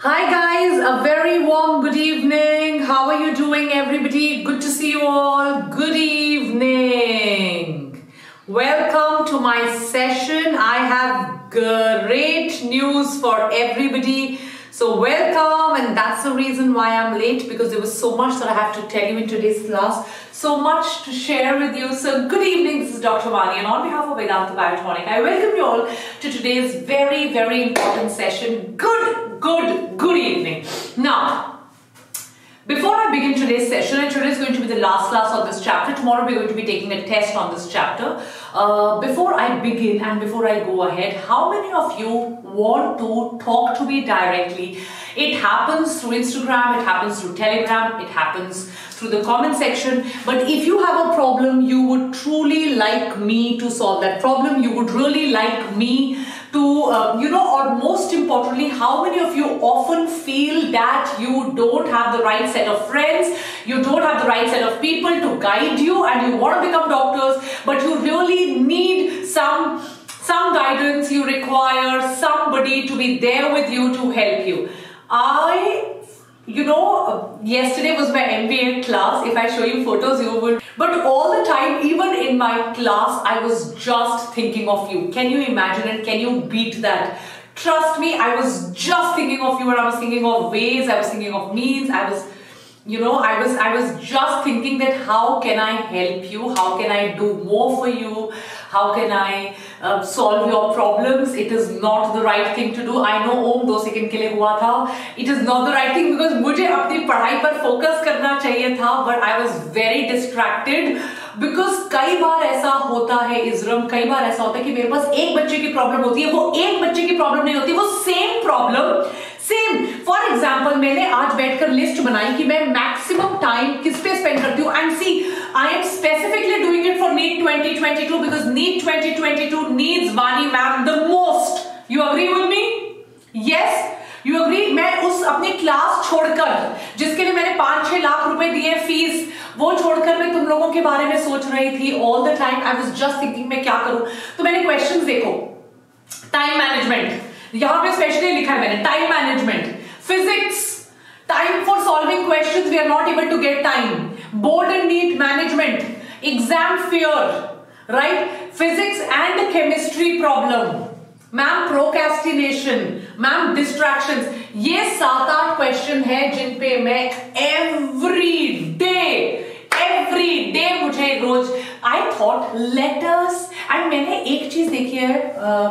Hi guys, a very warm good evening. How are you doing everybody? Good to see you all. Good evening. Welcome to my session. I have great news for everybody. So welcome and that's the reason why I'm late because there was so much that I have to tell you in today's class. So much to share with you. So good evening, this is Dr. Vani and on behalf of Vedanta Biotonic, I welcome you all to today's very, very important session. Good good, good evening. Now, before I begin today's session, and today is going to be the last class of this chapter, tomorrow we're going to be taking a test on this chapter. Uh, before I begin and before I go ahead, how many of you want to talk to me directly? It happens through Instagram, it happens through Telegram, it happens through the comment section. But if you have a problem, you would truly like me to solve that problem. You would really like me to, uh, you know, or most importantly, how many of you often feel that you don't have the right set of friends, you don't have the right set of people to guide you and you want to become doctors, but you really need some some guidance, you require somebody to be there with you to help you. I you know, uh, yesterday was my MBA class. If I show you photos, you would. But all the time, even in my class, I was just thinking of you. Can you imagine it? Can you beat that? Trust me, I was just thinking of you and I was thinking of ways, I was thinking of means, I was you know i was i was just thinking that how can i help you how can i do more for you how can I solve your problems? It is not the right thing to do. I know ओम दो second के लिए हुआ था. It is not the right thing because मुझे अपनी पढ़ाई पर focus करना चाहिए था but I was very distracted because कई बार ऐसा होता है इजरम कई बार ऐसा होता है कि मेरे पास एक बच्चे की प्रॉब्लम होती है, वो एक बच्चे की प्रॉब्लम नहीं होती, वो same problem same for example मैंने आज बैठकर लिस्ट बनाई कि मैं मैक्सिमम टाइम किस पे स्पेंड करती हूँ? And see I am specifically doing it for NEET 2022 because NEET 2022 needs Vani ma'am the most you agree with me yes you agree मैं उस अपनी क्लास छोड़कर, जिसके लिए मैंने पाँच छह लाख रुपए दिए फ़ीस वो छोड़कर मैं तुम लोगों के बारे में सोच रही थी all the time I was just thinking मैं क्या करूँ? तो मैंने क्वेश्चन देखो. टाइम मैनेजमेंट यहाँ पे स्पेशली लिखा है मैंने time management physics time for solving question we are not able to get time board and NEET management exam fear right physics and chemistry problem ma'am procrastination ma'am distraction ये सात आठ question है जिन पे मैं every day every day मुझे रोज I thought letters and मैंने एक चीज़ देखी है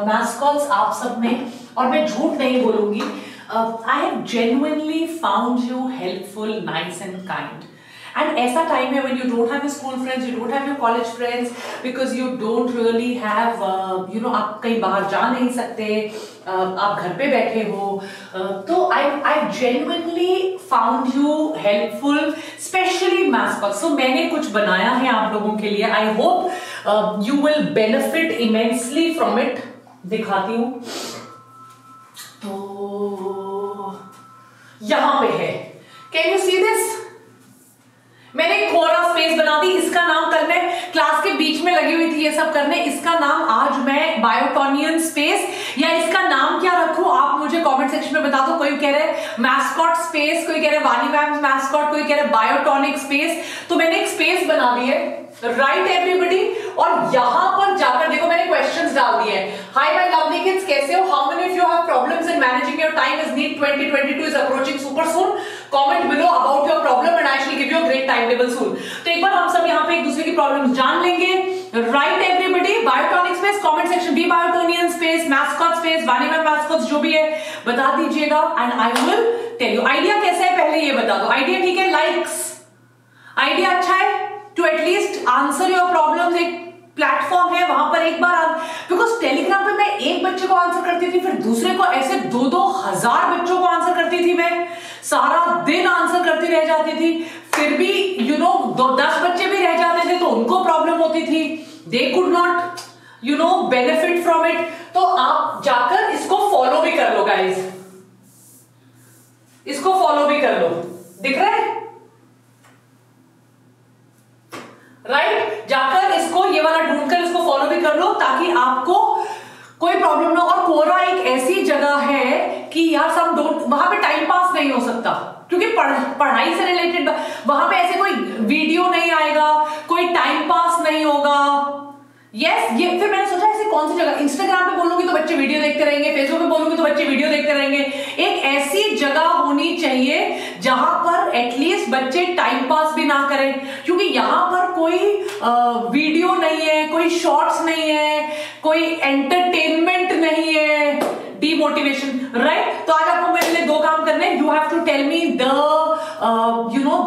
मैस्कॉल्स आप सब में। और मैं झूठ नहीं बोलूँगी। I have genuinely found you helpful nice and kind and ऐसा टाइम है when you don't have school friends you don't have your college friends because you don't really have you know आप कहीं बाहर जा नहीं सकते uh, आप घर पे बैठे हो। uh, तो I I genuinely found you helpful specially maths so मैंने कुछ बनाया है आप लोगों के लिए। I hope you will benefit immensely from it दिखाती हूँ। यहाँ पे है। कैन यू सी दिस मैंने खोरा स्पेस बना दी। इसका नाम कल मैं क्लास के बीच में लगी हुई थी ये सब करने। इसका नाम आज मैं बायोटोनियन स्पेस या इसका नाम क्या रखूँ, आप मुझे कमेंट सेक्शन में बता दो। कोई कह रहे मैस्कॉट स्पेस कोई कह रहे वाली मैम मैस्कॉट कोई कह रहे बायोटोनिक स्पेस तो मैंने एक स्पेस बना दी है। राइट एवरीबडी और यहाँ पर जाकर देखो, मैंने क्वेश्चंस डाल दिए हैं। हाय माय लवली किड्स कैसे हो? How many of you have problems in managing your time is NEET 2022 is approaching super soon comment below about your problem and I shall give you a great time table soon तो एक बार हम सब यहाँ पे एक दूसरे की problems जान लेंगे। Right everybody Biotonic space comment section B Biotonian space mascot space Vani ma'am mascot जो भी है, बता दीजिएगा। And I will tell you idea कैसा है? पहले ये बता दो। आइडिया ठीक है? लाइक्स आइडिया अच्छा है? To at least answer your problem एक प्लेटफॉर्म है, वहाँ पर एक बार बिकॉज़ टेलीग्राम पे मैं एक बच्चे को आंसर करती थी, फिर दूसरे को ऐसे दो दो हज़ार बच्चों को आंसर करती थी मैं। सारा दिन आंसर करती रह जाती थी। फिर भी यू नो दो दस बच्चे भी रह जाते थे तो उनको प्रॉब्लम होती थी। They could not you know benefit from it तो आप जाकर इसको फॉलो भी कर लो गाइज़ इसको फॉलो भी कर लो। दिख रहा है? राइट जाकर इसको ये वाला ढूंढकर इसको फॉलो भी कर लो ताकि आपको कोई प्रॉब्लम ना हो। और कोरा एक ऐसी जगह है कि यार सब डोंट वहाँ पे टाइम पास नहीं हो सकता। क्योंकि पढ़, पढ़ाई से रिलेटेड वहाँ पे ऐसे कोई वीडियो नहीं आएगा कोई टाइम पास नहीं होगा। Yes, ये फिर मैंने सोचा ऐसे कौन सी जगह? इंस्टाग्राम पे बोलूँगी तो बच्चे वीडियो देखते रहेंगे फेसबुक पे बोलूँगी तो बच्चे वीडियो देखते रहेंगे। एक ऐसी जगह होनी चाहिए जहाँ पर एटलीस्ट बच्चे टाइम पास भी ना करें। क्योंकि यहाँ पर कोई आ, वीडियो नहीं है कोई शॉर्ट्स नहीं है कोई एंटरटेनमेंट नहीं है। Demotivation right right? तो आज आपको मेरे लिए दो काम करने you have to tell me the you know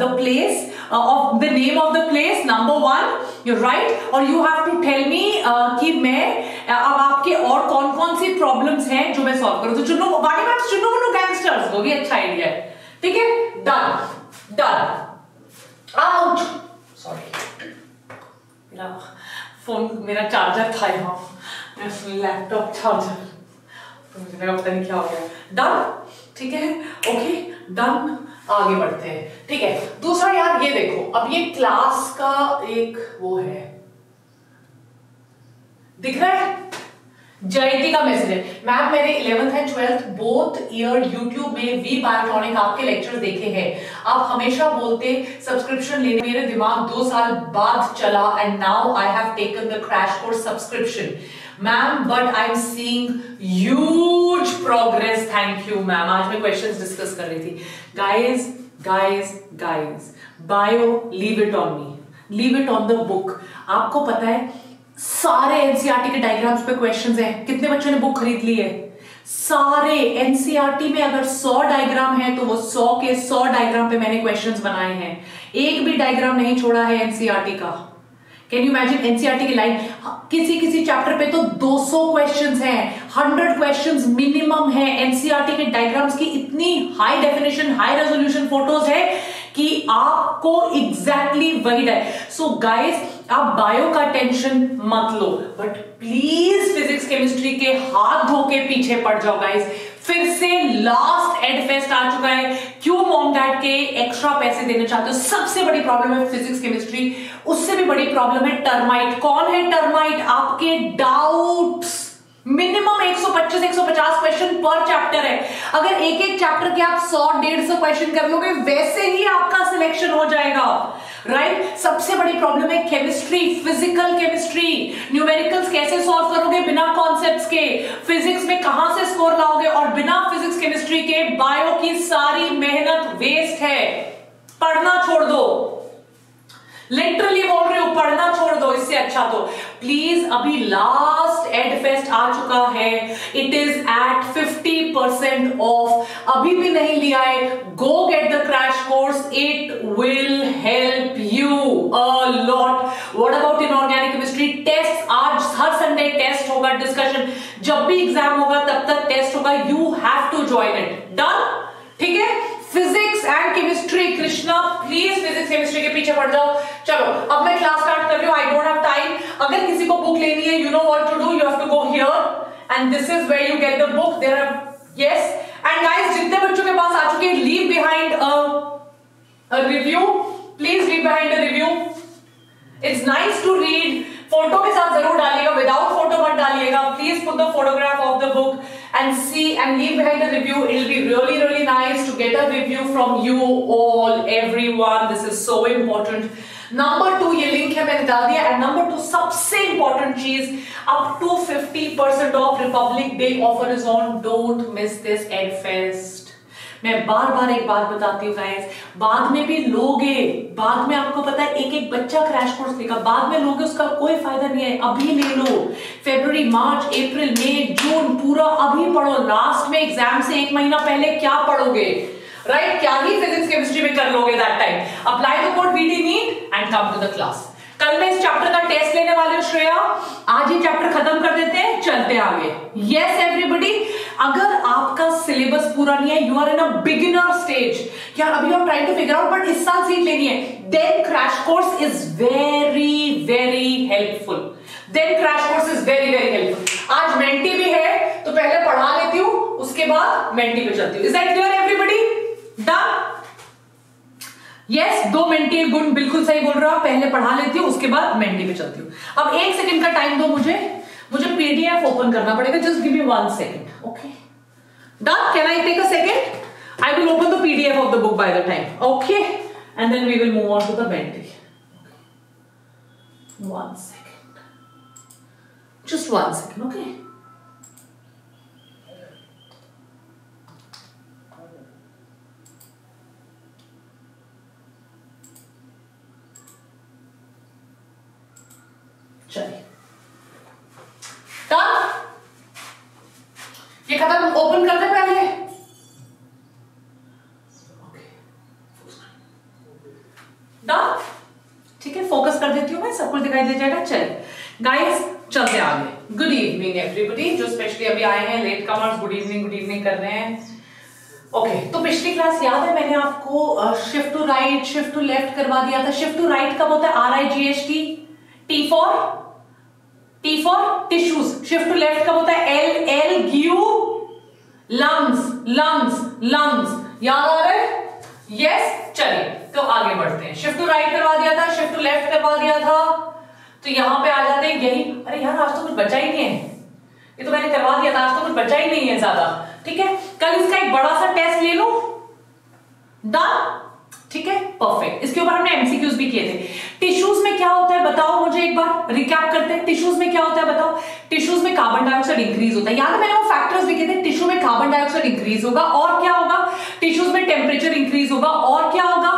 the place of the name of the place number one you right और you have to tell me कि मैं uh, अब आपके और कौन कौन सी प्रॉब्लम्स हैं जो मैं सॉल्व करूँ? तो चुनो बाड़ी बात चुनो मनो गैंगस्टर्स वो भी अच्छा आइडिया है। ठीक है? डन डन आउट सॉरी मेरा फ़ोन मेरा चार्जर था यहाँ। लैपटॉप चार्जर तो मुझे लगा पता नहीं क्या हो गया। डन ठीक है? ओके डन आगे बढ़ते हैं। ठीक है, दूसरा यार ये देखो, अब ये क्लास का एक वो है। दिख रहा है? जयंती का मैसेज है। मैम मैंने eleventh and twelfth both year YouTube में वी बायोट्रॉनिक आपके लेक्चर देखे हैं। आप हमेशा बोलते सब्सक्रिप्शन लेने मेरे दिमाग दो साल बाद चला and now I have taken the crash course subscription ma'am but I am seeing huge progress thank you ma'am आज मैं क्वेश्चंस डिस्कस कर रही थी. Guys guys guys bio leave it on me leave it on the book आपको पता है, सारे NCERT e के डायग्राम्स पे क्वेश्चंस हैं. कितने बच्चों ने बुक खरीद ली है? सारे एनसीआरटी e में अगर 100 डायग्राम है तो वो 100 के 100 डायग्राम पे मैंने क्वेश्चंस बनाए हैं. एक भी डायग्राम नहीं छोड़ा है एनसीआरटी का. कैन यू इमेजिन एनसीआरटी की लाइन किसी किसी चैप्टर पे तो 200 क्वेश्चंस हैं 100 क्वेश्चंस मिनिमम है। एनसीआरटी के डायग्राम्स की इतनी high definition high resolution photos है कि आपको एग्जैक्टली exactly वही डाय सो गाइस आप बायो का टेंशन मत लो बट प्लीज़ फिजिक्स केमिस्ट्री के हाथ धो के पीछे पड़ जाओ गाइस फिर से लास्ट एड फेस्ट आ चुका है। क्यों मॉम डैड के एक्स्ट्रा पैसे देने चाहते हो? सबसे बड़ी प्रॉब्लम है फिजिक्स केमिस्ट्री उससे भी बड़ी प्रॉब्लम है टर्माइट कौन है टर्माइट आपके डाउट्स मिनिमम 125 150 क्वेश्चन पर चैप्टर है। अगर एक एक चैप्टर के आप 100 150 क्वेश्चन कर लोगे, वैसे ही आपका सिलेक्शन हो जाएगा। Right right? सबसे बड़ी प्रॉब्लम है केमिस्ट्री फ़िज़िकल केमिस्ट्री न्यूमेरिकल्स कैसे सॉल्व करोगे बिना कॉन्सेप्ट्स के? फिजिक्स में कहाँ से स्कोर लाओगे? और बिना फिजिक्स केमिस्ट्री के बायो की सारी मेहनत वेस्ट है। पढ़ना छोड़ दो। लिटरली बोल रही हूँ, पढ़ना छोड़ दो, इससे अच्छा तो। प्लीज़ अभी लास्ट एड फेस्ट आ चुका है। It is at 50 percent of अभी भी नहीं लिया है। Go get the crash course it will help you a lot what about inorganic chemistry test आज हर संडे टेस्ट होगा डिस्कशन जब भी एग्ज़ाम होगा, तब तक टेस्ट होगा। You have to join it done ठीक है? And chemistry Krishna please physics chemistry के पीछे पड़ जाओ। चलो, अब मैं क्लास स्टार्ट कर रही हूँ आई डोंट हैव टाइम अगर किसी को बुक लेनी है you know what to do you have to go here and this is where you get the book there are yes and guys जितने बच्चों के पास आ चुके हैं leave behind review please leave behind review it's nice to read photo के साथ ज़रूर डालिएगा विदाउट फ़ोटो मत डालिएगा. Please put the photograph of the book and see and leave behind a review. It'll be really, really nice to get a review from you all, everyone. This is so important. Number two ये link है मैंने डाल दिया and number two सबसे important चीज up to 50 percent off Republic Day offer is on don't miss this ad fest मैं बार बार एक बात बताती हूँ गाइस बाद में भी लोगे, बाद में आपको पता है एक एक बच्चा क्रैश कोर्स लेगा। बाद में लोगे, उसका कोई फ़ायदा नहीं है, अभी ले लो। फेब्रुवरी, मार्च, अप्रैल, मई, जून, पूरा अभी पढ़ो। लास्ट में एग्ज़ाम से एक महीना पहले क्या पढ़ोगे? Right right? क्या ही फिजिक्स, केमिस्ट्री में कर लोगे that time apply the code BD need and come to the class कल मैं इस चैप्टर का टेस्ट लेने वाली हूँ, श्रेया। आज ये चैप्टर खत्म कर देते हैं, चलते आगे। यस एवरीबडी अगर आपका सिलेबस पूरा नहीं है you are in a beginner stage यार, अभी आप trying to figure out but इस साल सीट लेनी है। Then crash course is very very helpful then crash course is very very helpful आज मेंटी भी है तो पहले पढ़ा लेती हूँ, उसके बाद मेंटी पे चलती हूँ। Is that clear everybody done yes दो मेंटी गुण बिल्कुल सही बोल रहा हूँ पहले पढ़ा लेती हूँ, उसके बाद मेंटी में चलती हूँ। अब एक सेकंड का टाइम दो मुझे। मुझे पीडीएफ ओपन करना पड़ेगा just give you one second okay done can I take a second I will open the PDF of the book by the time okay and then we will move on to the Menti one second just one second okay चलिए। ये खत्म open कर दे पहले। ठीक है focus कर देती हूँ मैं सब कुछ दिखाई दे जाएगा चलिए। गाइस चलते आगे। गुड इवनिंग एवरीबडी जो स्पेशली अभी आए हैं latecomers good evening good evening कर रहे हैं। ओके okay, तो पिछली क्लास याद है मैंने आपको shift to right shift to left करवा दिया था। शिफ्ट टू राइट कब होता है? R I G S T T for tissues shift to left कब होता है? एल एल ग्यू लंग्स लंग्स लंग्स याद आ रहा है? यस चलिए तो आगे बढ़ते हैं। शिफ्ट टू राइट करवा दिया था शिफ्ट टू लेफ़्ट करवा दिया था। तो यहाँ पे आ जाते हैं यही। अरे यार, आज तो कुछ बचा ही नहीं है। ये तो मैंने करवा दिया था, आज तो कुछ बचा ही नहीं है ज़्यादा। ठीक है, कल इसका एक बड़ा सा टेस्ट ले लो। डन ठीक है? परफेक्ट इसके ऊपर हमने एमसीक्यूज भी किए थे। टिश्यूज में क्या होता है? बताओ मुझे एक बार। रिकैप करते हैं। टिश्यूज में क्या होता है बताओ? टिश्यूज में कार्बन डाइऑक्साइड इंक्रीज होता है। याद मैंने वो फैक्टर्स लिखे थे? टिश्यू में कार्बन डाइऑक्साइड इंक्रीज होगा और क्या होगा? टिश्यूज में टेम्परेचर इंक्रीज होगा और क्या होगा?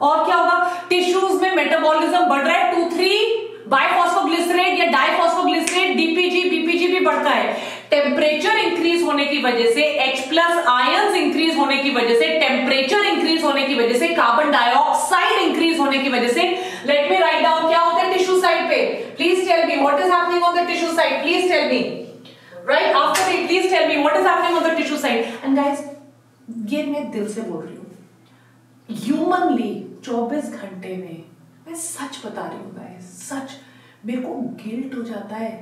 और क्या होगा? टिश्यूज में मेटाबॉलिज्म बढ़ रहा है। टू थ्री बाइफॉस्फोग्लिसरेट या डाइफॉस्फोग्लिसरेट डीपीजी बीपीजी भी बढ़ता है। टेम्परेचर इंक्रीज होने की वजह से, H प्लस आयंस इंक्रीज होने की वजह से टेम्परेचर इंक्रीज होने की वजह से कार्बन डाइऑक्साइड इंक्रीज होने की वजह से लेट मी राइट डाउन क्या होता है टिश्यू साइड पे। Please tell me what is happening on the tissue side please tell me right after it please tell me what is happening on the tissue side and guys ये मैं दिल से बोल रही हूँ। ह्यूमनली 24 घंटे में, मैं सच बता रही हूँ गाइस सच। मेरे को गिल्ट हो जाता है।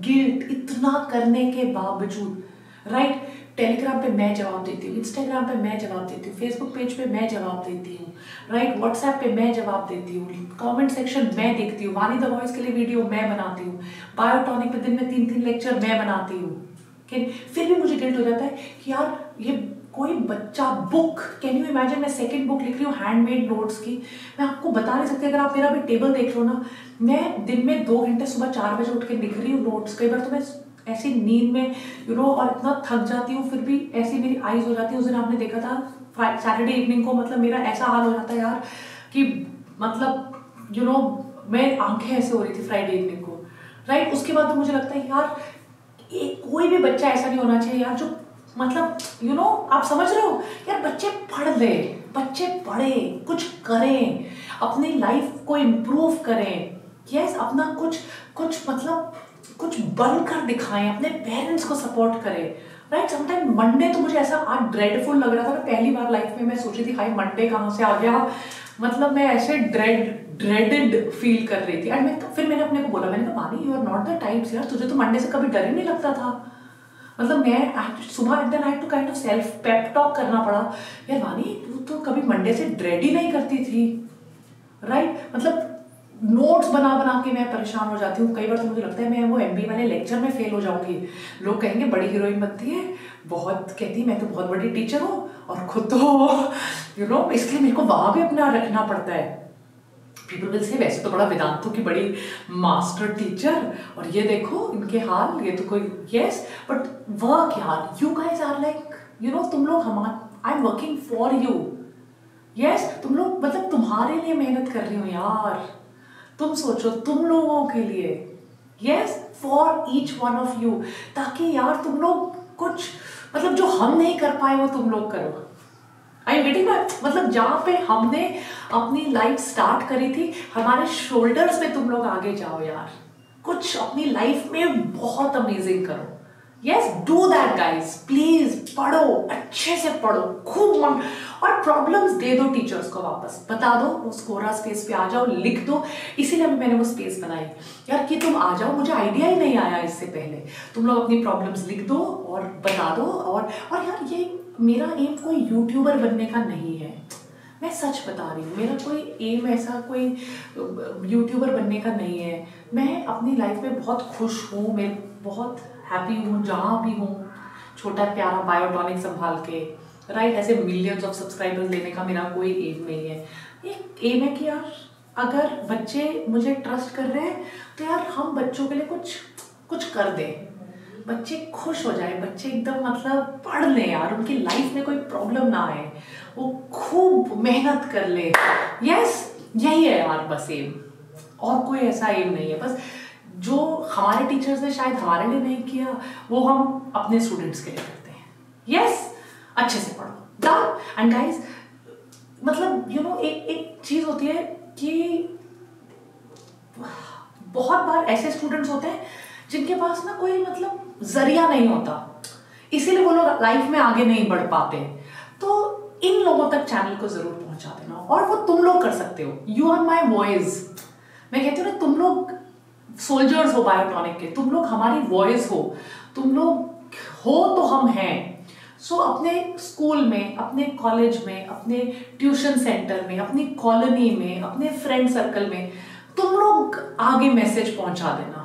गिल्ट इतना करने के बावजूद राइट टेलीग्राम पे मैं जवाब देती हूँ इंस्टाग्राम पे मैं जवाब देती हूँ फेसबुक पेज पे मैं जवाब देती हूँ राइट व्हाट्सएप पे मैं जवाब देती हूँ कमेंट सेक्शन मैं देखती हूँ वानी द वॉइस के लिए वीडियो मैं बनाती हूँ बायोटॉनिक पे दिन में तीन तीन लेक्चर मैं बनाती हूँ फिर भी मुझे गिल्ट हो जाता है कि यार, ये कोई बच्चा बुक कैन यू इमेजिन मैं सेकंड बुक लिख रही हूँ हैंडमेड नोट्स की। मैं आपको बता नहीं सकती, अगर आप मेरा भी टेबल देख लो ना, मैं दिन में दो घंटे सुबह चार बजे उठ के लिख रही हूँ नोट्स कई बार तो मैं ऐसी नींद में यू नो और इतना थक जाती हूँ, फिर भी ऐसी मेरी आईज हो जाती है। उस दिन आपने देखा था सैटरडे इवनिंग को मतलब मेरा ऐसा हाल हो जाता है यार, कि मतलब यू नो मैं आँखें ऐसे हो रही थी फ्राइडे इवनिंग को। राइट उसके बाद तो मुझे लगता है, यार कोई भी बच्चा ऐसा नहीं होना चाहिए यार, जो मतलब यू you नो know, आप समझ रहे हो? यार बच्चे पढ़ ले बच्चे पढ़े कुछ करें अपनी लाइफ को इम्प्रूव करें। यस अपना कुछ कुछ मतलब कुछ बनकर दिखाएँ अपने पेरेंट्स को सपोर्ट करें। राइट समटाइम मंडे तो मुझे ऐसा आज ड्रेडफुल लग रहा था मैं पहली बार लाइफ में मैं सोची थी हाई मंडे कहाँ से आ गया? मतलब मैं ऐसे ड्रेड ड्रेडेड फील कर रही थी। एंड मैं फिर मैंने अपने को बोला मैंने कहा मानी you are not the types यार तुझे तो मंडे से कभी डर ही नहीं लगता था? मतलब मैं सुबह eight then I to kind of self pep talk करना पड़ा। यार वानी तू तो कभी मंडे से ड्रेड ही नहीं करती थी राइट right? मतलब नोट्स बना बना के मैं परेशान हो जाती हूँ। कई बार तो मुझे लगता है मैं वो एम वाले लेक्चर में फेल हो जाऊँगी। लोग कहेंगे, बड़ी हीरोइन बनती है, बहुत कहती है, मैं तो बहुत बड़ी टीचर हूँ और खुद तो यू नो इसलिए मेरे को वहाँ भी अपना रखना पड़ता है। पीपल विल से वैसे तो बड़ा वेदांतों की बड़ी मास्टर टीचर और ये देखो, इनके हाल, ये तो कोई यस बट वर्क यार you guys are like you know तुम लोग हम I am working for you yes तुम लोग मतलब तुम्हारे लिए मेहनत कर रही हो यार। तुम सोचो, तुम लोगों के लिए। Yes for each one of you ताकि यार तुम लोग कुछ मतलब जो हम नहीं कर पाए वो तुम लोग करो। आई गेटिंग मतलब जहाँ पे हमने अपनी लाइफ स्टार्ट करी थी, हमारे शोल्डर्स पे तुम लोग आगे जाओ यार। कुछ अपनी लाइफ में बहुत अमेजिंग करो। Yes do that guys please पढ़ो, अच्छे से पढ़ो, खूब मन और प्रॉब्लम्स दे दो टीचर्स को वापस। बता दो उस कोरा स्पेस पे आ जाओ, लिख दो। इसीलिए मैंने वो स्पेस बनाई। यार, कि तुम आ जाओ, मुझे आइडिया ही नहीं आया इससे पहले। तुम लोग अपनी प्रॉब्लम्स लिख दो और बता दो और और यार, ये मेरा एम कोई यूट्यूबर बनने का नहीं है। मैं सच बता रही हूँ, मेरा कोई एम ऐसा कोई यूट्यूबर बनने का नहीं है। मैं अपनी लाइफ में बहुत खुश हूँ, मैं बहुत हैप्पी हूँ, जहाँ भी हूँ, छोटा प्यारा बायोटॉनिक संभाल के। राइट ऐसे मिलियंस ऑफ़ सब्सक्राइबर्स लेने का मेरा कोई एम नहीं है। एक एम है कि यार, अगर बच्चे मुझे ट्रस्ट कर रहे हैं तो यार हम बच्चों के लिए कुछ कुछ कर दें। बच्चे खुश हो जाए बच्चे एकदम मतलब पढ़ लें यार उनकी लाइफ में कोई प्रॉब्लम ना आए वो खूब मेहनत कर ले। यस यही है यार बस एम और कोई ऐसा एम नहीं है बस जो हमारे टीचर्स ने शायद हमारे लिए नहीं किया वो हम अपने स्टूडेंट्स के लिए करते हैं। यस अच्छे से पढ़ो। एंड गाइस मतलब यू you नो know, एक एक चीज़ होती है कि बहुत बार ऐसे स्टूडेंट्स होते हैं जिनके पास ना कोई मतलब ज़रिया नहीं होता। इसीलिए वो लोग लाइफ में आगे नहीं बढ़ पाते। तो इन लोगों तक चैनल को ज़रूर पहुँचा देना। और वो तुम लोग कर सकते हो। यू आर माई वॉइस मैं कहती हूँ ना तुम लोग सोल्जर्स हो बायोटॉनिक के। तुम लोग हमारी वॉइस हो। तुम लोग हो तो हम हैं। सो so, अपने स्कूल में अपने कॉलेज में अपने ट्यूशन सेंटर में अपनी कॉलोनी में अपने फ्रेंड सर्कल में तुम लोग आगे मैसेज पहुँचा देना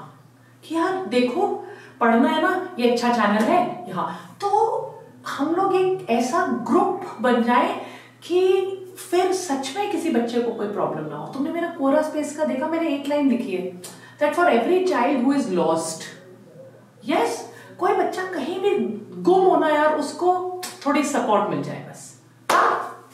कि यार देखो पढ़ना है ना, ये अच्छा चैनल है यहाँ तो हम लोग एक ऐसा ग्रुप बन जाए कि फिर सच में किसी बच्चे को कोई प्रॉब्लम ना हो। तुमने मेरा कोरा स्पेस का देखा? मैंने एक लाइन लिखी है। That for every child who is lost yes कोई बच्चा कहीं भी गुम होना यार, उसको थोड़ी सपोर्ट मिल जाए बस हाँ?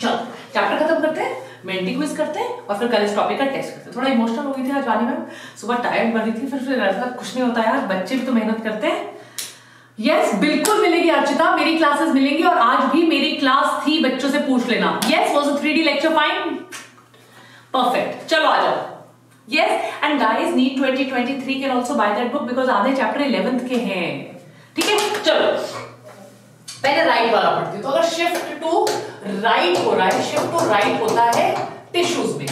चलो चैप्टर खत्म करते हैं मेंटी क्विज करते हैं और फिर कल इस टॉपिक का टेस्ट करते हैं। थोड़ा इमोशनल हो गई थी आज वाली मैम। सुबह टायर्ड बनी थी फिर फिर ऐसा कुछ नहीं होता यार। बच्चे भी तो मेहनत करते हैं। यस yes, बिल्कुल मिलेगी अर्चिता। मेरी क्लासेस मिलेंगी और आज भी मेरी क्लास थी बच्चों से पूछ लेना। Yes was three D lecture fine perfect चलो आ जाओ। Yes and guys NEET 2023 can also buy that book because आधे चैप्टर 11th के हैं। ठीक है? चलो। पहले राइट वाला पढ़ती हूँ। तो अगर शिफ्ट टू राइट हो रहा है शिफ्ट टू राइट होता है टिश्यूज में।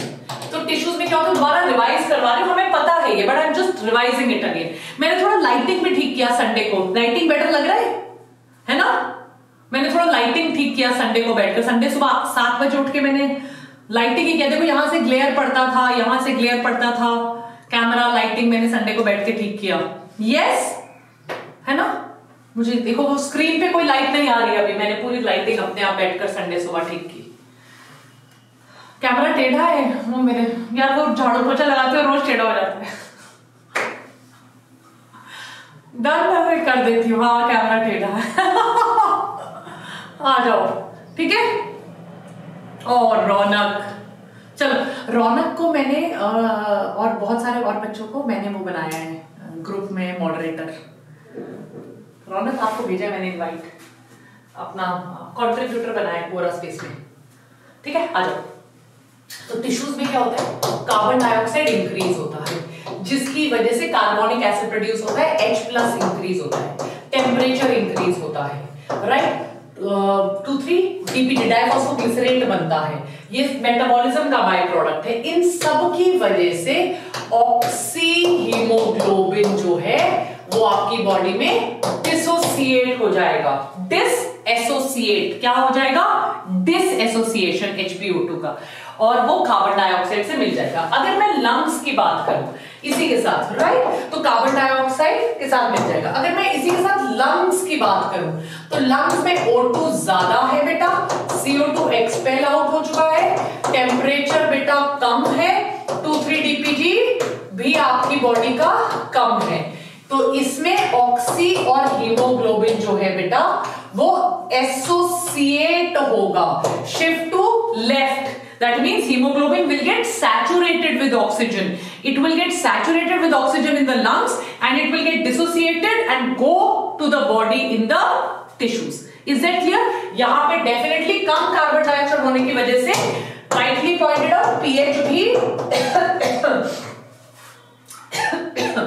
तो टिश्यूज में क्या होता है? दोबारा रिवाइज करवा रही हमें पता है ये but I am just revising it again मैंने थोड़ा लाइटिंग भी ठीक किया संडे को। लाइटिंग बेटर लग रहा है? है ना? मैंने थोड़ा लाइटिंग ठीक किया संडे को बैठकर। संडे सुबह सात बजे उठ के मैंने लाइटिंग ही किया। देखो, यहाँ से ग्लेयर पड़ता था, यहाँ से ग्लेयर पड़ता था। कैमरा लाइटिंग मैंने संडे को बैठ के ठीक किया। Yes yes? है ना? मुझे देखो, वो स्क्रीन पे कोई लाइट नहीं आ रही अभी। मैंने पूरी लाइटिंग अपने आप बैठकर संडे सुबह ठीक की। कैमरा टेढ़ा है। वो मेरे यार वो झाड़ू पोछा लगाते हुए रोज टेढ़ा हो जाता है। डर मैं कर देती हूँ। हाँ कैमरा टेढ़ा है। आ जाओ। ठीक है? और रौनक। चलो, रौनक को मैंने और बहुत सारे और बच्चों को मैंने वो बनाया है ग्रुप में मॉडरेटर रौनक आपको भेजा मैंने इनवाइट अपना कंट्रीब्यूटर बनाया पूरा स्पेस में. ठीक है? आ जाओ. तो टिश्यूज में क्या होता है? कार्बन डाइऑक्साइड इंक्रीज होता है, जिसकी वजह से कार्बोनिक एसिड प्रोड्यूस होता है एच प्लस इंक्रीज होता है टेम्परेचर इंक्रीज होता है right two three DPT diphosphoglycerate बनता है. ये मेटाबॉलिज्म का बाय प्रोडक्ट है. इन सब की वजह से ऑक्सी हीमोग्लोबिन जो है वो आपकी बॉडी में डिसोसिएट हो जाएगा। डिस एसोसिएट क्या हो जाएगा? डिस एसोसिएशन HbO2 का। और वो कार्बन डाइऑक्साइड से मिल जाएगा। अगर मैं लंग्स की बात करूँ, इसी के साथ राइट तो कार्बन डाइऑक्साइड के साथ मिल जाएगा। अगर मैं इसी के साथ लंग्स की बात करूँ तो लंग्स में O2 ज़्यादा है बेटा। CO2 एक्सपेल आउट हो चुका है। टेम्परेचर बेटा कम है। टू थ्री डीपीजी भी आपकी बॉडी का कम है। तो इसमें ऑक्सी और हीमोग्लोबिन जो है बेटा वो एसोसिएट होगा shift to left that means hemoglobin will get saturated with oxygen it will get saturated with oxygen in the lungs and it will get dissociated and go to the body in the tissues is that clear यहाँ पे definitely come carbon dioxide होने की वजह से rightly pointed out pH भी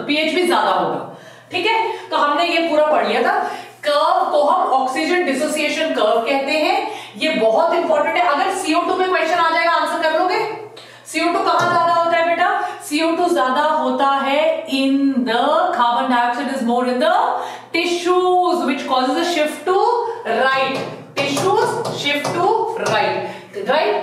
pH भी ज़्यादा होगा। ठीक है? तो हमने ये पूरा पढ़ लिया था। कर्व को हम ऑक्सीजन डिसोसिएशन कर्व कहते हैं। ये बहुत इंपॉर्टेंट है। अगर CO2 में क्वेश्चन आ जाएगा आंसर कर लोगे? CO2 कहाँ ज़्यादा होता है बेटा? CO2 ज़्यादा होता है in the carbon dioxide is more in the tissues which causes a shift to right tissues shift to right right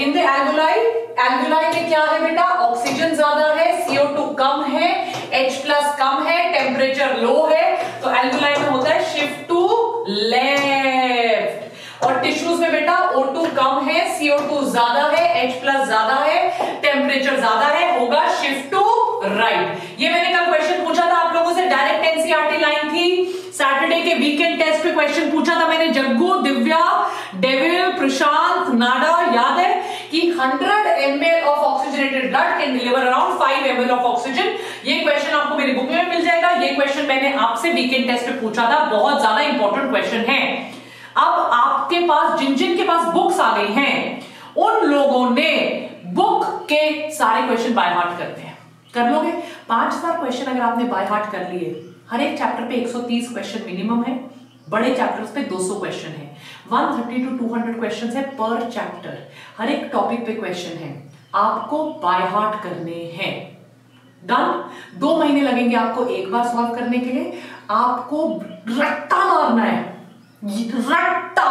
in the एल्गुलाई में क्या है बेटा? ऑक्सीजन ज़्यादा है सीओ टू कम है एच प्लस कम है टेम्परेचर लो है। तो एल्गुलाई में होता है शिफ्ट टू लेफ़्ट और टिश्यूज में बेटा O2 कम है CO2 ज़्यादा है, H प्लस ज़्यादा है टेम्परेचर ज़्यादा है, होगा शिफ्ट टू राइट ये मैंने कल क्वेश्चन पूछा था आप लोगों से डायरेक्ट एनसीआरटी लाइन सैटरडे के वीकेंड टेस्ट पे क्वेश्चन पूछा था मैंने, जग्गू, दिव्या, डेविल, प्रशांत, नाडा, याद है कि 100 ml of oxygenated blood can deliver around 5 ml of oxygen ये क्वेश्चन आपको मेरी बुक में मिल जाएगा। ये क्वेश्चन मैंने आपसे वीकेंड टेस्ट पे पूछा था। बहुत ज़्यादा इंपॉर्टेंट क्वेश्चन है। अब आपके पास, जिन जिन के पास बुक्स आ गई हैं, उन लोगों ने बुक के सारे क्वेश्चन बाय हार्ट करते हैं। कर लोगे? पाँच हज़ार क्वेश्चन अगर आपने बाय हार्ट कर लिए हर एक चैप्टर पे 130 क्वेश्चन मिनिमम है, बड़े चैप्टर्स पे 200 क्वेश्चन है। 130 टू 200 क्वेश्चन है पर चैप्टर हर एक टॉपिक पे क्वेश्चन है। आपको बाय हार्ट करने हैं। डन दो महीने लगेंगे आपको एक बार सॉल्व करने के लिए। आपको रट्टा मारना है। रट्टा।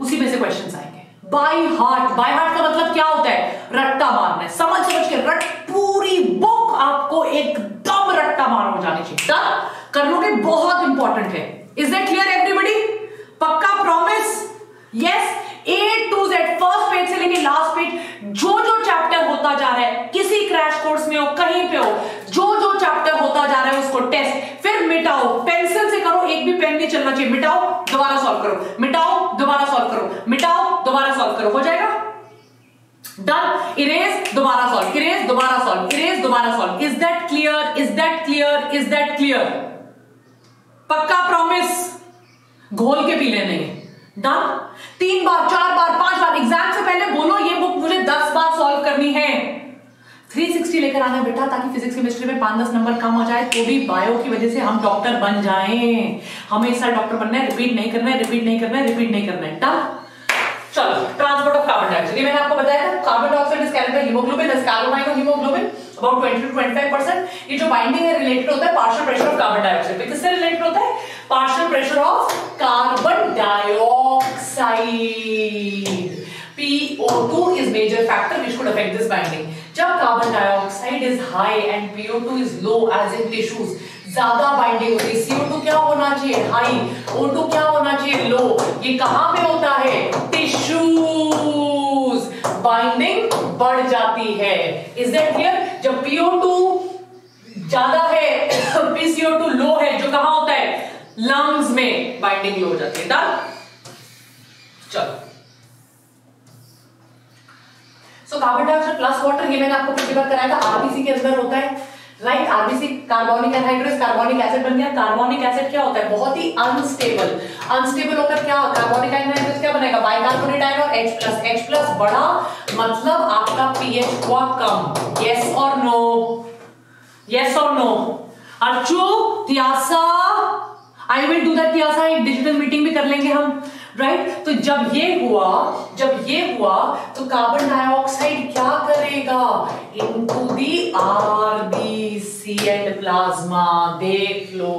उसी में से क्वेश्चन आएँगे। बाय हार्ट बाय हार्ट का मतलब क्या होता है? रट्टा मारना है। समझ समझ के रट पूरी बुक आपको एकदम रट्टा मार हो जानी चाहिए। डन कर लोगे बहुत इंपॉर्टेंट है। इज़ दैट क्लियर एवरीबडी पक्का promise yes A to Z first page से लेके लास्ट पेज जो जो चैप्टर होता जा रहा है, किसी क्रैश कोर्स में हो, कहीं पे हो, जो जो चैप्टर होता जा रहा है, उसको टेस्ट फिर मिटाओ। पेंसिल से करो, एक भी पेन नहीं चलना चाहिए। मिटाओ, दोबारा सॉल्व करो। मिटाओ, दोबारा सॉल्व करो। मिटाओ, दोबारा सॉल्व करो। हो जाएगा? डन इरेज दोबारा सॉल्व इरेज दोबारा सॉल्व इरेज दोबारा solve is that clear is that clear is that clear पक्का प्रॉमिस घोल के पी लेने डन तीन बार, चार बार, पाँच बार एग्ज़ाम से पहले बोलो, ये बुक मुझे दस बार सॉल्व करनी है. 360 लेकर आना बेटा, ताकि फिजिक्स केमिस्ट्री में पाँच दस नंबर कम हो जाए तो भी बायो की वजह से हम डॉक्टर बन जाएँ. हमें इस साल डॉक्टर बनना है रिपीट नहीं करना है रिपीट नहीं करना है रिपीट नहीं करना है. डन चलो ट्रांसपोर्ट ऑफ़ कार्बन डाइऑक्साइड मैंने आपको बताया था carbon dioxide is by hemoglobin as carbamino hemoglobin about 20 to 25% ये जो बाइंडिंग है रिलेटेड होता है partial pressure of carbon dioxide पे किससे रिलेटेड होता है partial pressure of carbon dioxide PO2 is major factor which could affect this binding. जब carbon dioxide is high and PO2 is low, as in tissues, ज़्यादा binding होती है CO2 क्या होना चाहिए? हाई O2 क्या होना चाहिए? लो ये कहाँ पे होता है? टिश्यूज बाइंडिंग बढ़ जाती है। इज़ दैट क्लियर जब पीओ टू ज़्यादा है पीसीओ टू लो है, जो कहा होता है? लंग्स में बाइंडिंग लो हो जाती है। डन चलो। So carbon dioxide plus water ये मैंने आपको पिछली बार कराया था आरबीसी के अंदर होता है। Right RBC carbonic anhydrase carbonic acid बन गया। कार्बोनिक एसिड क्या होता है? बहुत ही अनस्टेबल अनस्टेबल होकर क्या कार्बोनिक एनहाइड्रेस क्या बनेगा? बाइकार्बोनेट आयन और H प्लस H प्लस बड़ा मतलब आपका पीएच हुआ कम। यस और नो यस और नो अर्चू त्यासा आई विल डू दैट त्यासा एक डिजिटल मीटिंग भी कर लेंगे हम। राइट? तो जब ये हुआ जब ये हुआ तो कार्बन डाइऑक्साइड क्या करेगा? Into the RBC and plasma देख लो।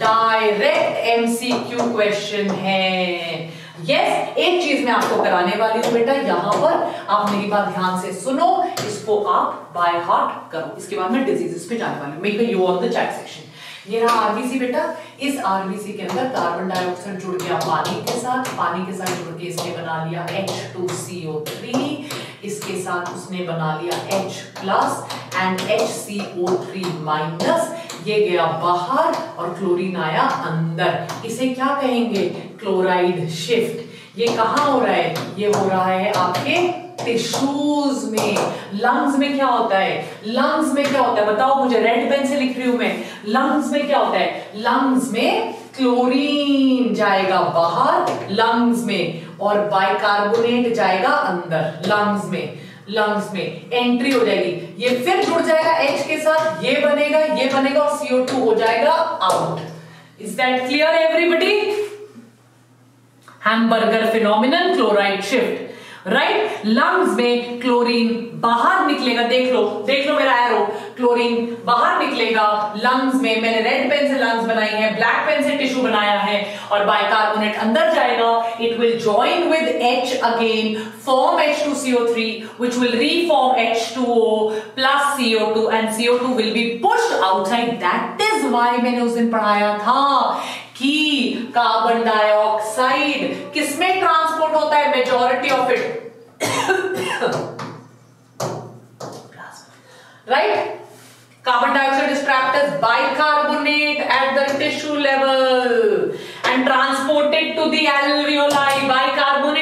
डायरेक्ट एमसीक्यू क्वेश्चन है। यस yes, एक चीज़ मैं आपको कराने वाली हूँ बेटा यहाँ पर आप मेरी बात ध्यान से सुनो इसको आप बाय हार्ट करो। इसके बाद मैं डिजीजेस पे जाने वाली हूँ। Make you on the chat section ये रहा आरबीसी बेटा, इस आरबीसी के अंदर कार्बन डाइऑक्साइड जुड़ गया, पानी के साथ, पानी के साथ जुड़ के इसने बना लिया H2CO3 इसके साथ उसने बना लिया H plus and HCO3 minus ये गया बाहर और क्लोरीन आया अंदर। इसे क्या कहेंगे? क्लोराइड शिफ्ट ये कहाँ हो रहा है? ये हो रहा है आपके टिश्यूज में। लंग्स में क्या होता है? लंग्स में क्या होता है? बताओ मुझे रेड पेन से लिख रही हूँ मैं। लंग्स में क्या होता है? लंग्स में क्लोरीन जाएगा बाहर लंग्स में, और बाइकार्बोनेट जाएगा अंदर लंग्स में। लंग्स में एंट्री हो जाएगी। ये फिर जुड़ जाएगा H के साथ, ये बनेगा ये बनेगा, और CO2 हो जाएगा out is that clear everybody hamburger phenomenal chloride shift right? Lungs में क्लोरीन बाहर निकलेगा, देख लो देख लो मेरा एरो क्लोरीन बाहर निकलेगा लंग्स में, मैंने रेड पेन से लंग्स बनाई है ब्लैक पेन से टिश्यू बनाया है, और बाइकार्बोनेट अंदर जाएगा. It will join with H again form H2CO3 which will reform H2O plus CO2 and CO2 will be pushed outside. That is why मैंने उस दिन पढ़ाया था. कि कार्बन डाइऑक्साइड किसमें ट्रांसपोर्ट होता है? Majority of it right carbon dioxide is trapped as bicarbonate at the tissue level and transported to the alveoli bicarbonate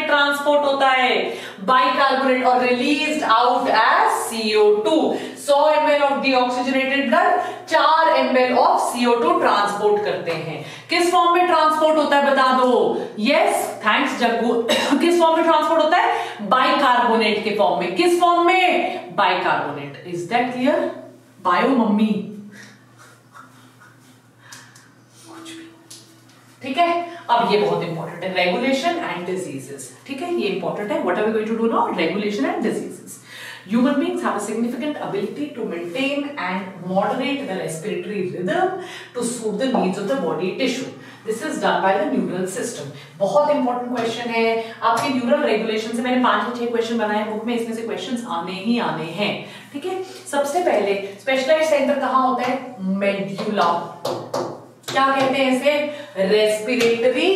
के फॉर्म में ट्रांसपोर्ट होता है। Bicarbonate और released out as CO2 100 ml of deoxygenated blood 4 ml of CO2 transport करते हैं। किस form में transport होता है बता दो। Yes thanks Jaggu. किस फॉर्म में ट्रांसपोर्ट होता है? बाइकार्बोनेट के फॉर्म में। किस फॉर्म में? Bicarbonate is that clear bio mummy ठीक है? अब ये बहुत इंपॉर्टेंट है रेगुलेशन एंड डिजीजेस ठीक है? ये इंपॉर्टेंट है. What are we going to do now regulation and diseases Human beings have a significant ability to maintain and moderate the respiratory rhythm to suit the needs of the body tissue. This is done by the neural system. बहुत important question है. आपके neural regulation से मैंने पाँच छह question बनाए. Book में इसमें से क्वेश्चंस आने ही आने हैं. ठीक है? सबसे पहले स्पेशलाइज सेंटर कहाँ होता है? मेड्यूला क्या कहते हैं इसे respiratory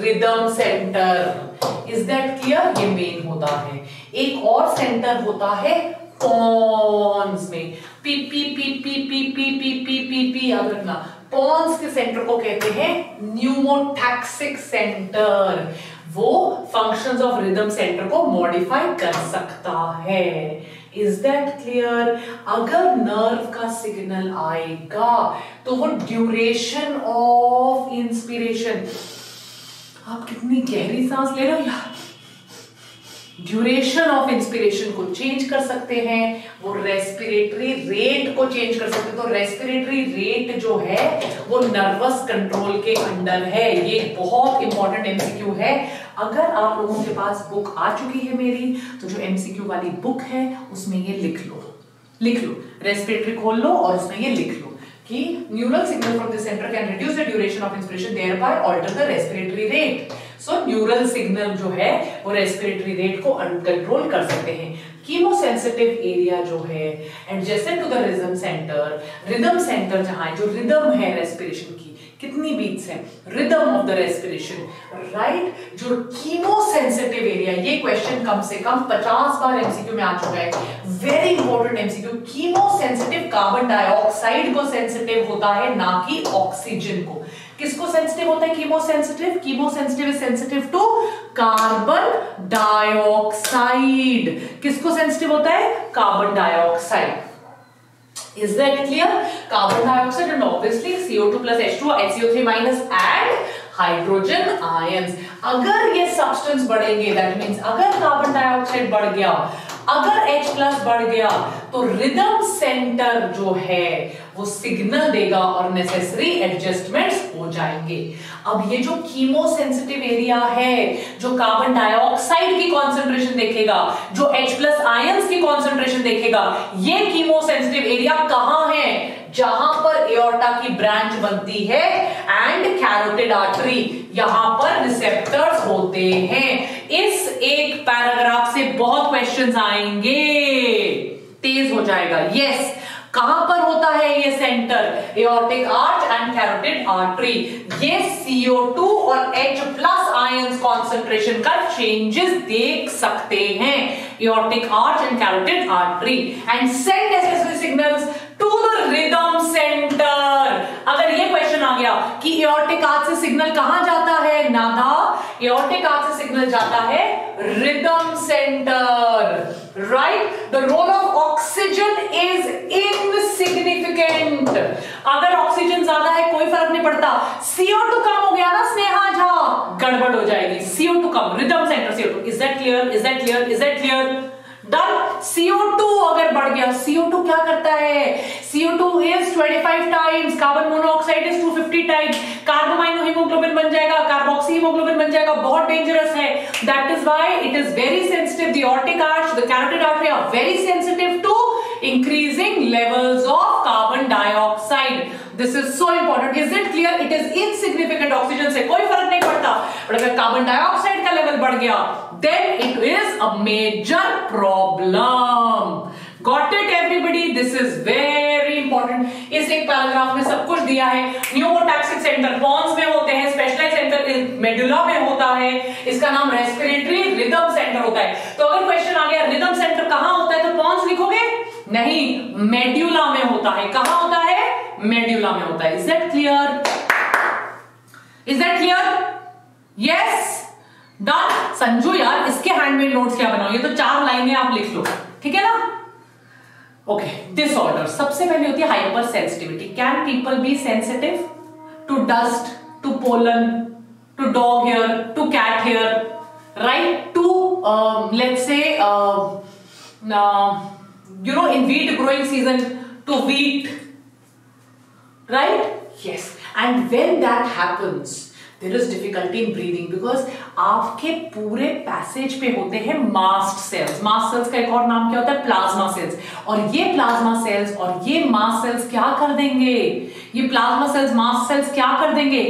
rhythm centre is that clear ये मेन होता है एक और सेंटर होता है पॉन्स में P P P P P P P P P P याद रखना पॉन्स के सेंटर को कहते हैं न्यूमोटैक्सिक सेंटर वो फ़ंक्शंस ऑफ़ रिदम सेंटर को मॉडिफाई कर सकता है इज़ दैट क्लियर अगर नर्व का सिग्नल आएगा तो वो ड्यूरेशन ऑफ़ इंस्पिरेशन आप कितनी गहरी सांस ले रहे हो यार? ड्यूरेशन ऑफ़ इंस्पिरेशन को चेंज कर सकते हैं, वो रेस्पिरेटरी रेट को चेंज कर सकते हैं। तो रेस्पिरेटरी रेट जो है, वो नर्वस कंट्रोल के अंडर है। ये बहुत इंपॉर्टेंट एमसीक्यू है। अगर आप लोगों के पास बुक आ चुकी है मेरी तो जो एमसीक्यू वाली बुक है, उसमें ये लिख लो। लिख लो। रेस्पिरेटरी खोल लो और उसमें ये लिख लो कि neural signal from the centre can reduce the duration of inspiration thereby alter the respiratory rate so neural signal जो है वो रेस्पिरेटरी रेट को कंट्रोल कर सकते हैं। कीमोसेंसिटिव एरिया जो है adjacent to the rhythm center rhythm center जहाँ जो रिदम है रेस्पिरेशन की, कितनी बीट्स है? Rhythm of the respiration right जो कीमोसेंसिटिव एरिया ये क्वेश्चन कम से कम 50 बार एमसीक्यू में आ चुका है। Very important MCQ chemosensitive carbon dioxide को सेंसिटिव होता है, ना कि ऑक्सीजन को। किसको सेंसिटिव होता है? Chemosensitive chemosensitive is sensitive to carbon dioxide किसको सेंसिटिव होता है? Carbon dioxide is Is that clear? Carbon dioxide and obviously CO2 plus H2 HCO3 minus and hydrogen ions अगर ये सब्सटेंस बढ़ेंगे दैट मींस अगर कार्बन डाइऑक्साइड बढ़ गया, अगर H प्लस बढ़ गया तो रिदम सेंटर जो है वो सिग्नल देगा और नेसेसरी एडजस्टमेंट्स हो जाएँगे। अब ये जो कीमो सेंसिटिव एरिया है, जो कार्बन डाइऑक्साइड की कॉन्सेंट्रेशन देखेगा, जो H प्लस आयंस की कॉन्सेंट्रेशन देखेगा, ये कीमो सेंसिटिव एरिया कहाँ है? जहाँ पर एओर्टा की ब्रांच बनती है एंड कैरोटिड आर्टरी यहाँ पर रिसेप्टर्स होते हैं। इस एक पैराग्राफ से बहुत क्वेश्चंस आएँगे। तेज हो जाएगा। Yes yes. कहाँ पर होता है ये centre aortic arch and carotid artery ये CO2 और H प्लस आयंस कॉन्सेंट्रेशन का चेंजेस देख सकते हैं। Aortic arch and carotid artery and send necessary signals to the rhythm centre अगर ये क्वेश्चन आ गया कि एओर्टिक आर्च से सिग्नल कहाँ जाता है? नादा एओर्टिक आर्च से सिग्नल जाता है rhythm centre right the role of oxygen is insignificant अगर ऑक्सीजन ज़्यादा है, कोई फ़र्क नहीं पड़ता। सीओ टू कम हो गया ना, स्नेहा झा? गड़बड़ हो जाएगी। CO two come rhythm centre CO two is that clear is that clear is that clear done CO2 अगर बढ़ गया CO2 क्या करता है? CO2 is 25 times carbon monoxide is 250 times carbamino haemoglobin बन जाएगा कार्बोक्सी हीमोग्लोबिन बन जाएगा, बहुत डेंजरस है। That is why it is very sensitive the aortic arch the are very sensitive to increasing levels of carbon dioxide. This is so important. Is it clear? It is insignificant. Oxygen से कोई फ़र्क नहीं पड़ता। पर अगर carbon dioxide का level बढ़ गया, then it is a major problem. Got it, everybody? This is very important. इस एक पैराग्राफ में सब कुछ दिया है। न्यूमोटैक्सिक सेंटर पॉन्स में होते हैं स्पेशलाइज सेंटर मेडुला में होता है। इसका नाम रेस्पिरेटरी रिदम सेंटर होता है। तो अगर क्वेश्चन आ गया रिदम सेंटर कहाँ होता है? तो पॉन्स लिखोगे? नहीं मेड्यूला में होता है। कहा होता है? मेड्यूला में होता है। Is that clear is that clear yes done Sanju यार, इसके हैंडमेड नोट्स क्या बनाओ? ये तो चार लाइनें आप लिख लो। ठीक है ना? ओके डिसऑर्डर सबसे पहले होती है hypersensitivity can people be sensitive to dust to pollen to dog hair to cat hair right to let's say you know, in wheat growing season, to wheat, right? Yes. And when that happens there is difficulty in breathing because आपके पूरे passage पे होते हैं mast cells mast sales का एक और नाम क्या होता है? प्लाज्मा सेल्स और ये प्लाज्मा सेल्स और ये मास्ट सेल्स क्या कर देंगे? ये प्लाज्मा सेल्स मास्ट सेल्स क्या कर देंगे?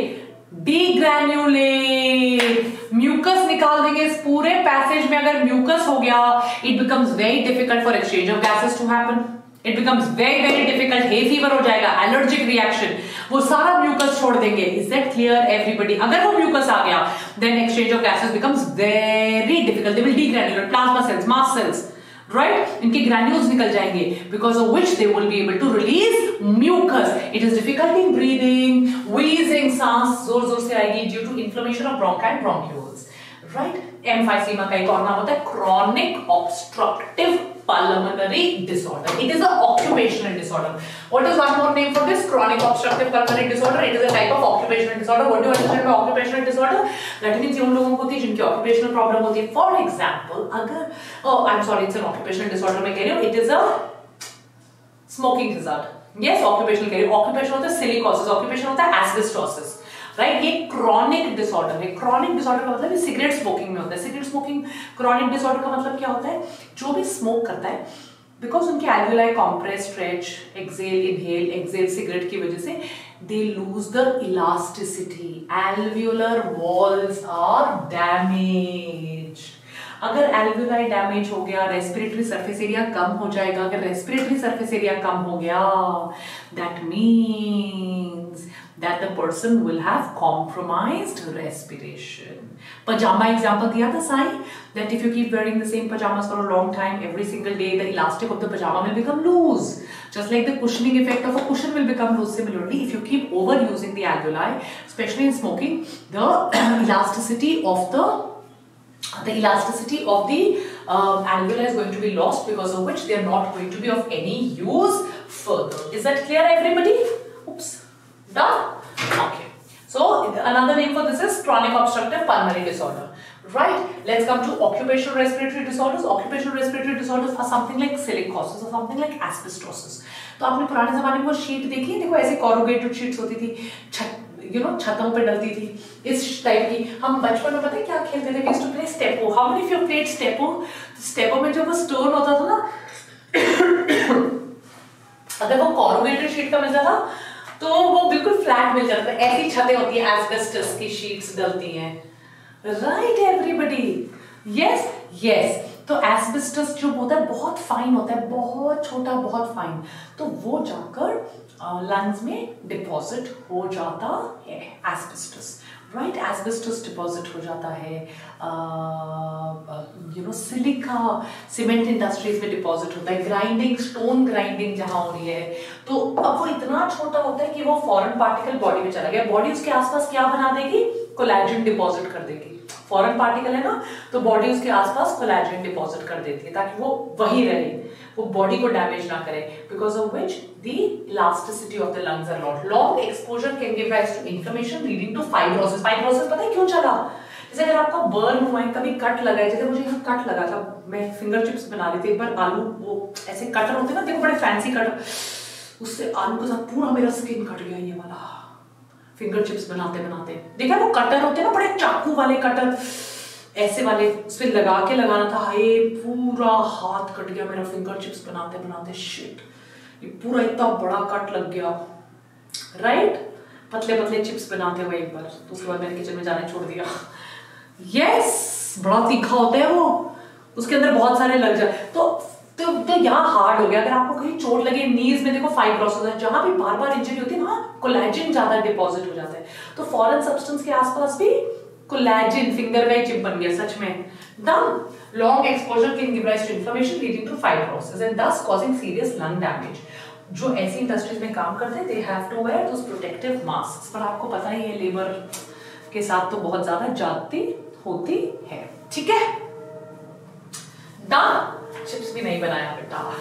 डीग्रैन्युलेट म्यूकस निकाल देंगे इस पूरे पैसेज में। अगर म्यूकस हो गया it becomes very difficult for exchange of gases to happen it becomes very very difficult hay fever हो जाएगा एलर्जिक रिएक्शन वो सारा म्यूकस छोड़ देंगे। इज़ दैट क्लियर एवरीबडी अगर वो म्यूकस आ गया then exchange of gases becomes very difficult they will degranulate plasma cells mast cells right इनके ग्रैन्यूल्स निकल जाएँगे. Because of which they will be able to release mucus it is difficult in breathing wheezing सांस ज़ोर ज़ोर से आएगी due to inflammation of bronchi and bronchioles right emphysema का एक और नाम होता है chronic obstructive pulmonary disorder it is a occupational disorder what is one more name for this chronic obstructive pulmonary disorder it is a type of occupational disorder what do you understand by occupational disorder that means उन लोगों को थी जिनकी occupational problem होती है. For example अगर ओ I am sorry it's an occupational disorder मैं कह रही हूँ it is a smoking disorder yes occupational कह रही हूँ. ऑक्यूपेशन होता है सिलिकोसिस ऑक्यूपेशन होता है एस्बेस्टोसिस राइट ये क्रॉनिक डिसऑर्डर है क्रॉनिक डिसऑर्डर का मतलब सिगरेट स्मोकिंग में होता है। सिगरेट स्मोकिंग क्रॉनिक डिसऑर्डर का मतलब क्या होता है? जो भी स्मोक करता है बिकॉज़ उनके alveoli compress stretch exhale inhale exhale cigarette की वजह से they lose the elasticity alveolar walls are damage अगर एल्वुलाई डैमेज हो गया रेस्पिरेटरी सरफेस एरिया कम हो जाएगा, अगर रेस्पिरेटरी सरफेस एरिया कम हो गया that means that the person will have compromised respiration. Pajama example the other sai that if you keep wearing the same pajamas for a long time every single day the elastic of the pajama will become loose just like the cushioning effect of a cushion will become loose similarly if you keep overusing the alveoli especially in smoking the elasticity of the the elasticity of the um, alveoli is going to be lost because of which they are not going to be of any use further. Is that clear everybody? Oops. Done? Okay. So another name for this is chronic obstructive pulmonary disorder. Right? Let's come to occupational respiratory disorders. Occupational respiratory disorders are something like silicosis or something like asbestosis. तो आपने पुराने जमाने में वो sheet देखी है देखो ऐसे कॉरोगेटेड शीट्स होती थी छत यू नो छतों पे डलती थी इस टाइप की हम बचपन में पता है क्या खेलते थे to play stapu how many of you played stapu स्टेपो में जो वो स्टोन होता था ना अगर वो कॉरोगेटेड शीट का मिलता था तो वो बिल्कुल फ्लैट मिल जाता है। ऐसी छतें होती है एस्बेस्टस की शीट्स डलती हैं। राइट एवरीबडी यस यस तो एस्बेस्टस जो होता है, बहुत फाइन होता है, बहुत छोटा, बहुत फाइन तो वो जाकर लंग्स में डिपॉजिट हो जाता है एस्बेस्टस राइट एस्बेस्टस डिपॉजिट हो जाता है you know silica cement industries में डिपॉजिट होता है ग्राइंडिंग स्टोन ग्राइंडिंग जहाँ हो रही है। तो अब वो इतना छोटा होता है कि वो फॉरेन पार्टिकल बॉडी में चला गया। बॉडी उसके आसपास क्या बना देगी? कोलैजिन डिपॉजिट कर देगी। फॉरेन पार्टिकल है ना तो बॉडी उसके आसपास कोलैजिन डिपॉजिट कर देती है, ताकि वो वही रहे, वो बॉडी को डैमेज ना करे because of which the elasticity of the lungs are lot long exposure can give rise to inflammation leading to fibrosis fibrosis पता है क्यों चला? जैसे अगर आपका बर्न हुआ है, कभी कट लगा है, जैसे मुझे यहाँ कट लगा था, मैं फिंगर चिप्स बना रही थी एक बार आलू, वो ऐसे कटर होते ना, देखो बड़े फैंसी कटर उससे आलू के साथ पूरा मेरा स्किन कट गया ये वाला। फिंगर चिप्स बनाते बनाते। देखा वो कटर होते हैं ना, बड़े चाकू वाले कटर ऐसे वाले, उस पर लगा के लगाना था। हाय, पूरा हाथ कट गया मेरा फिंगर चिप्स बनाते बनाते। शिट ये पूरा इतना बड़ा कट लग गया। राइट पतले पतले चिप्स बनाते हुए एक बार। तो उसके बाद मैंने किचन में जाने छोड़ दिया। यस बड़ा तीखा होता है वो। उसके अंदर बहुत सारे लग जाए। तो तो तो, यहाँ हार्ड हो गया। अगर आपको कहीं चोट लगे नीज में देखो फाइब्रोसिस है जहाँ भी बार बार इंजरी होती है वहाँ कोलेजन ज़्यादा डिपॉजिट हो जाता है। तो फॉरेन सब्सटेंस के आसपास भी कोलेजन फिंगर में चिप बन गया सच में। Long exposure can give rise to inflammation leading to fibrosis and thus causing serious lung damage जो ऐसी इंडस्ट्रीज़ में काम करते हैं they have to wear those protective mask पर आपको पता ही है लेबर के साथ तो बहुत ज़्यादा जाती होती है। ठीक है? डन चिप्स भी नहीं बनाया बेटा।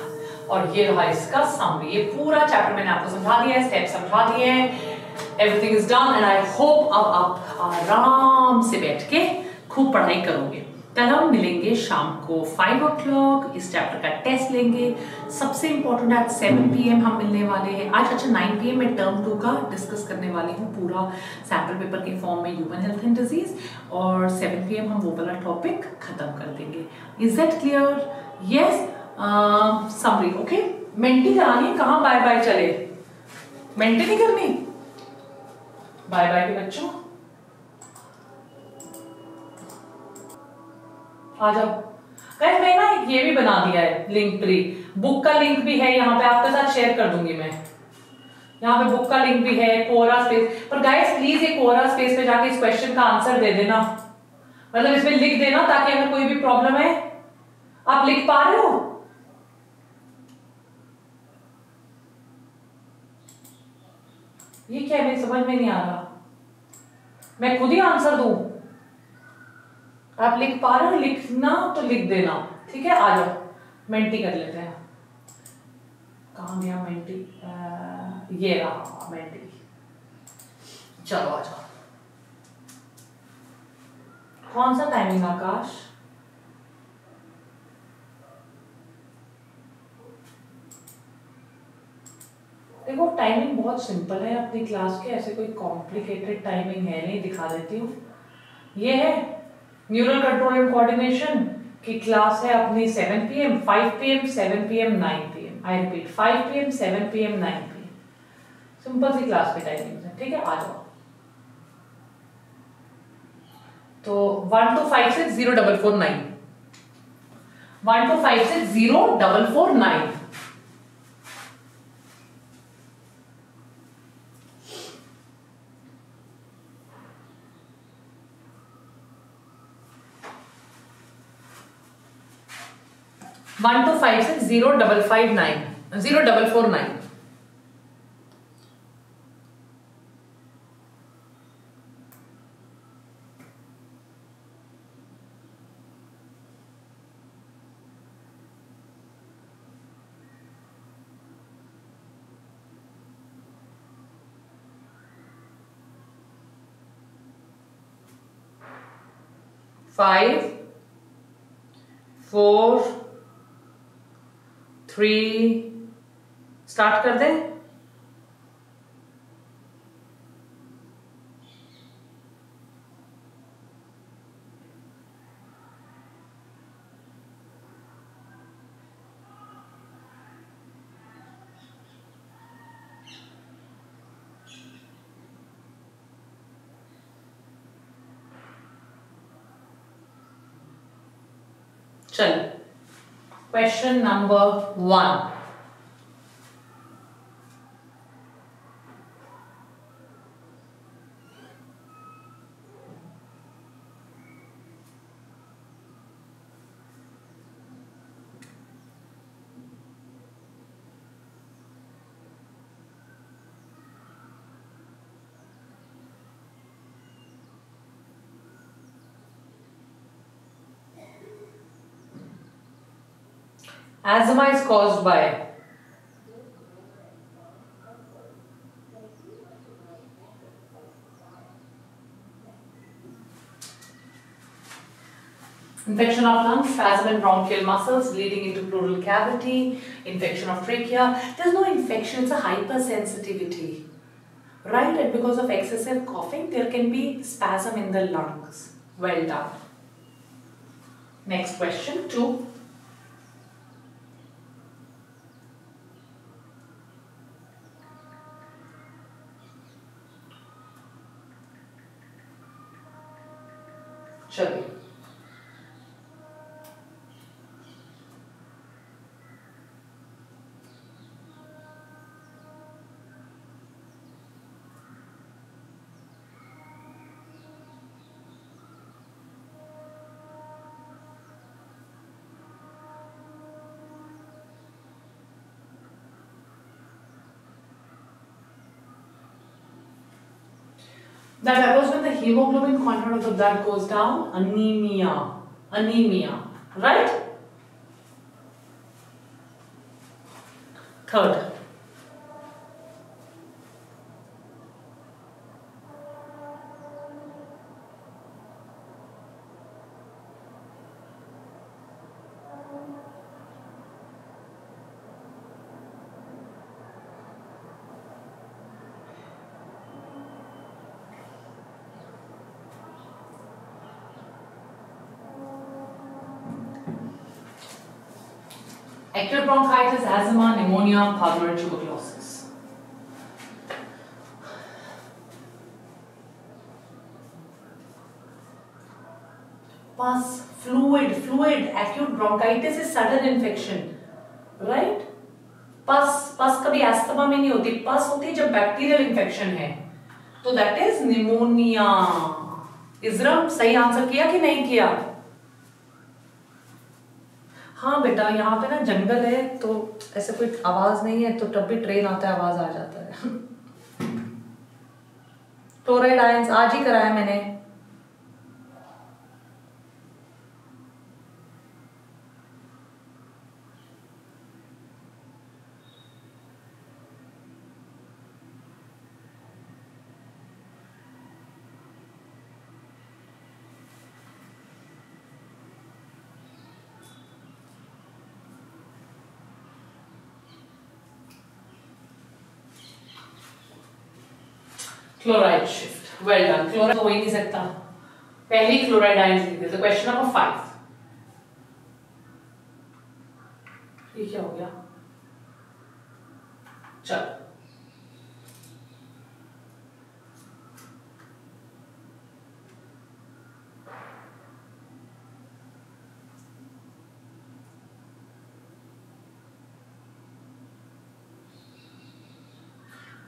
और ये रहा इसका समरी ये पूरा चैप्टर मैंने आपको समझा दिया है स्टेप समझा दिए हैं। Everything is done and I hope अब आप आराम से बैठ के खूब पढ़ाई करोगे। कल हम मिलेंगे शाम को फाइव ओ क्लॉक इस चैप्टर का टेस्ट लेंगे। सबसे इंपॉर्टेंट एट सेवन पी हम मिलने वाले हैं। आज अच्छा नाइन पी मैं टर्म टू का डिस्कस करने वाली हूँ पूरा सैंपल पेपर के फॉर्म में ह्यूमन हेल्थ एंड डिज़ीज़ और सेवन पी हम वो वाला टॉपिक खत्म कर देंगे। Is that clear yes summary okay Menti करानी कहाँ बाय बाय चले? मेंटी नहीं करनी? बाय बाय के बच्चों। आ जाओ। गाइस मैं ना ये भी बना दिया है लिंक ट्री बुक का लिंक भी है यहाँ पे, आपके साथ शेयर कर दूँगी मैं। यहाँ पे बुक का लिंक भी है कोरा स्पेस पर गाइस प्लीज़ ये कोरा स्पेस पे जाके इस क्वेश्चन का आंसर दे देना। मतलब इसमें लिख देना ताकि अगर कोई भी प्रॉब्लम है आप लिख पा रहे हो? ये क्या है? समझ में नहीं आ रहा। मैं खुद ही आंसर दू? आप लिख पा रहे हो? लिखना तो लिख देना। ठीक है? आ जाओ। मेंटी कर लेते हैं। कहा गया मेंटी? आ, ये रहा मेंटी। चलो आ जाओ। कौन सा टाइमिंग आकाश? देखो टाइमिंग बहुत सिंपल है अपनी क्लास के, ऐसे कोई कॉम्प्लिकेटेड टाइमिंग है नहीं, दिखा देती हूँ। ये है न्यूरल कंट्रोल एंड कोऑर्डिनेशन की क्लास है अपनी 7 PM 5 PM 7 PM 9 PM I repeat 5 PM 7 PM 9 PM simple C class की टाइमिंग है, ठीक है? आ जाओ। तो one two five six zero double four nine one two five six zero double four nine one two five six zero double five nine zero double four nine five, four, three start कर दें। चलिए Question number one. Asthma is caused by Infection of lungs, spasm in bronchial muscles, bleeding into pleural cavity, infection of trachea. There's no infection, it's a hypersensitivity. Right? And because of excessive coughing, there can be spasm in the lungs. Well done. Next question, two. That occurs when the hemoglobin content of the blood goes down anemia anemia right? Third asthma, pneumonia, pulmonary tuberculosis. Pus, fluid, fluid, acute bronchitis is sudden infection, right? पस पस कभी asthma में नहीं होती पस होती जब bacterial infection है तो दैट इज़ निमोनिया इजरम सही आंसर किया कि नहीं किया हाँ बेटा, यहाँ पे ना जंगल है तो ऐसे कोई आवाज़ नहीं है तो तब भी ट्रेन आता है, आवाज़ आ जाता है। क्लोराइड आयंस आज ही कराया मैंने। Chloride shift well done chloride हो ही नहीं सकता पहली क्लोराइड आयन लिख देते क्वेश्चन नंबर फाइव ये क्या हो गया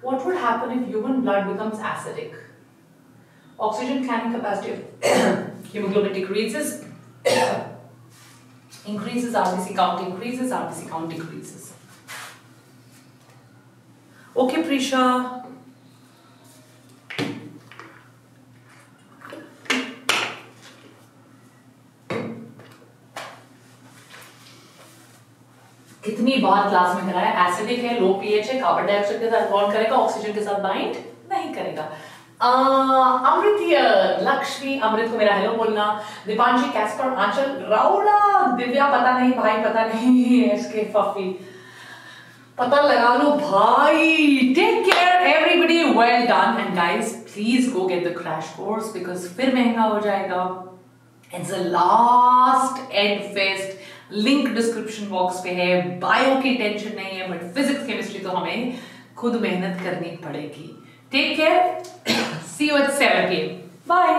what would happen if human blood becomes acidic? Oxygen carrying capacity of hemoglobin decreases, increases, RBC count increases, RBC count decreases. Okay, Prisha. बार क्लास में कराया। एसिडिक है लो पीएच है कार्बन डाइऑक्साइड के साथ बॉन्ड करेगा ऑक्सीजन के साथ बाइंड नहीं करेगा। अमृतीय लक्ष्मी, अमृत को मेरा हेलो बोलना। दीपांशी कैस्पर आंचल राउला दिव्या, पता नहीं, भाई, पता नहीं, इसके फफी पता लगा लो, भाई take care everybody well done and guys please go get the crash course because फिर महँगा हो जाएगा। It's a last and fest link description box पे है। बायो की टेंशन नहीं है बट फिजिक्स केमिस्ट्री तो हमें खुद मेहनत करनी पड़ेगी। Take care see you at seven के बाय